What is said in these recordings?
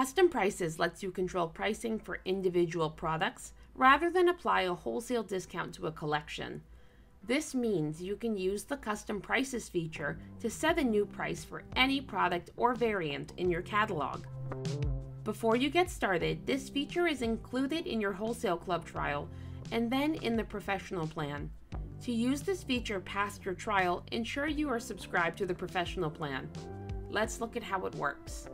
Custom Prices lets you control pricing for individual products rather than apply a wholesale discount to a collection. This means you can use the Custom Prices feature to set a new price for any product or variant in your catalog. Before you get started, this feature is included in your Wholesale Club trial and then in the Professional plan. To use this feature past your trial, ensure you are subscribed to the Professional plan. Let's look at how it works.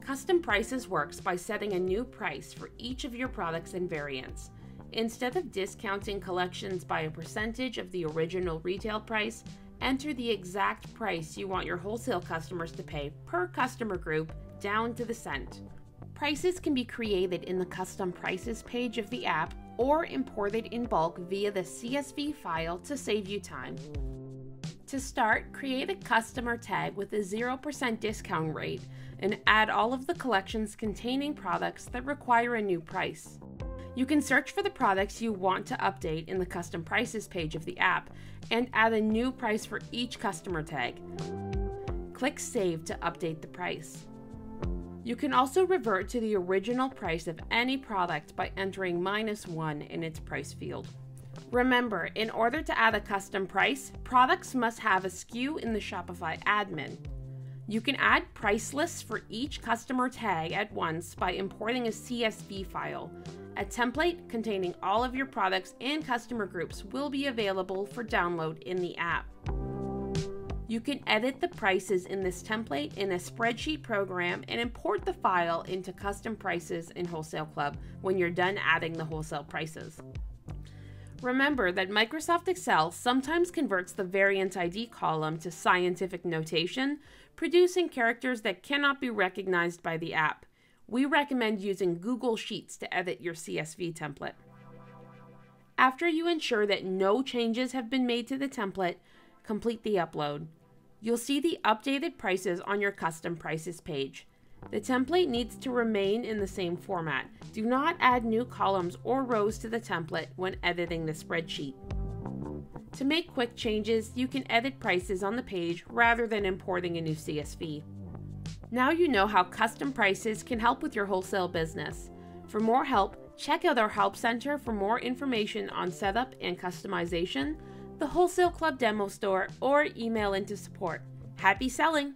Custom Prices works by setting a new price for each of your products and variants. Instead of discounting collections by a percentage of the original retail price, enter the exact price you want your wholesale customers to pay per customer group down to the cent. Prices can be created in the Custom Prices page of the app or imported in bulk via the CSV file to save you time. To start, create a customer tag with a 0% discount rate and add all of the collections containing products that require a new price. You can search for the products you want to update in the custom prices page of the app and add a new price for each customer tag. Click Save to update the price. You can also revert to the original price of any product by entering minus one in its price field. Remember, in order to add a custom price, products must have a SKU in the Shopify admin. You can add price lists for each customer tag at once by importing a CSV file. A template containing all of your products and customer groups will be available for download in the app. You can edit the prices in this template in a spreadsheet program and import the file into custom prices in Wholesale Club when you're done adding the wholesale prices. Remember that Microsoft Excel sometimes converts the variant ID column to scientific notation, producing characters that cannot be recognized by the app. We recommend using Google Sheets to edit your CSV template. After you ensure that no changes have been made to the template, complete the upload. You'll see the updated prices on your custom prices page. The template needs to remain in the same format. Do not add new columns or rows to the template when editing the spreadsheet. To make quick changes, you can edit prices on the page rather than importing a new CSV. Now you know how custom prices can help with your wholesale business. For more help, check out our Help Center for more information on setup and customization, the Wholesale Club demo store, or email into support. Happy selling!